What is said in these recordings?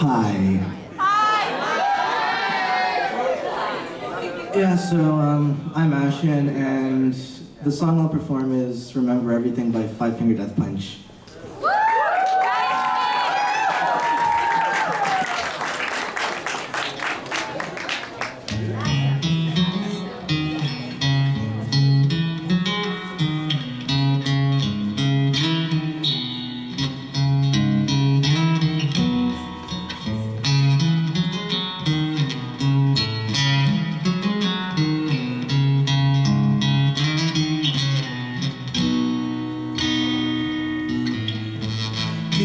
Hi. Yeah, so um, I'm Ashan, and the song I'll perform is Remember Everything by Five Finger Death Punch.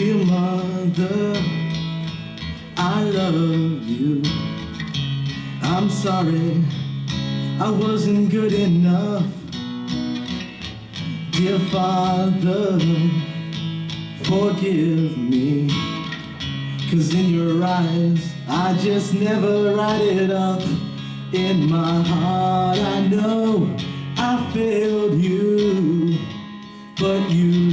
Dear mother, I love you. I'm sorry, I wasn't good enough. Dear father, forgive me. Cause in your eyes, I just never write it up. In my heart, I know I failed you. But you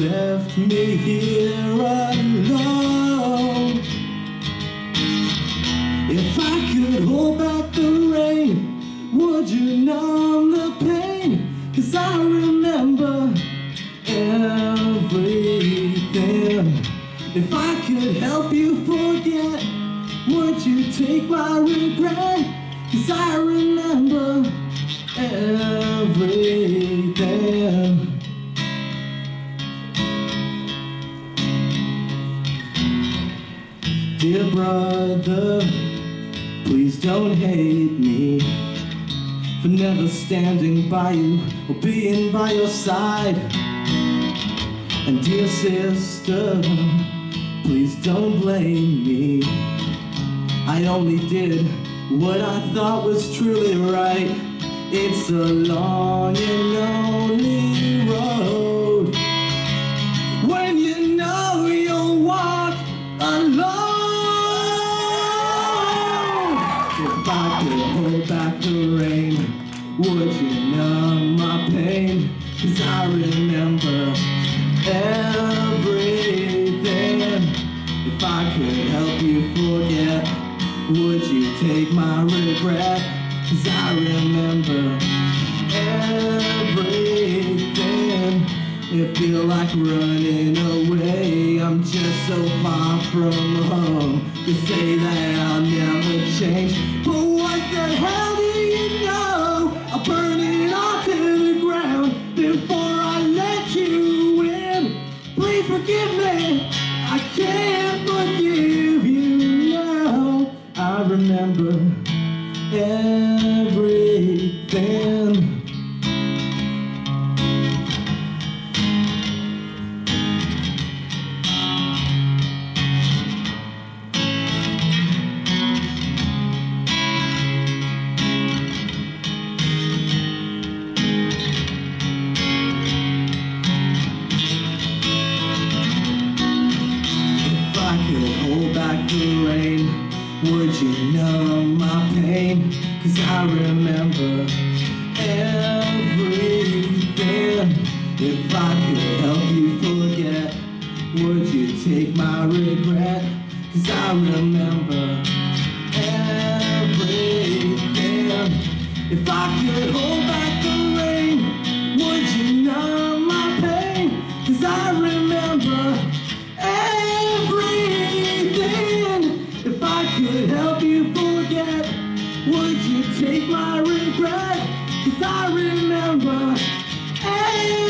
me here alone. If I could hold back the rain, would you numb the pain? Cause I remember everything. If I could help you forget, would you take my regret? Cause I remember Dear brother, please don't hate me for never standing by you or being by your side. And dear sister, please don't blame me. I only did what I thought was truly right. It's a long and lonely road I could hold back the rain, would you numb my pain? Cause I remember everything. If I could help you forget, would you take my regret? Cause I remember everything. It feel like running away. I'm just so far from home. You say that I'll never change, but what the hell I could hold back the rain, would you numb my pain? Cause I remember everything. If I could help you forget, would you take my regret? Cause I remember everything. If I could hold back the rain, would you numb my pain? Cause I remember Cause I remember everything.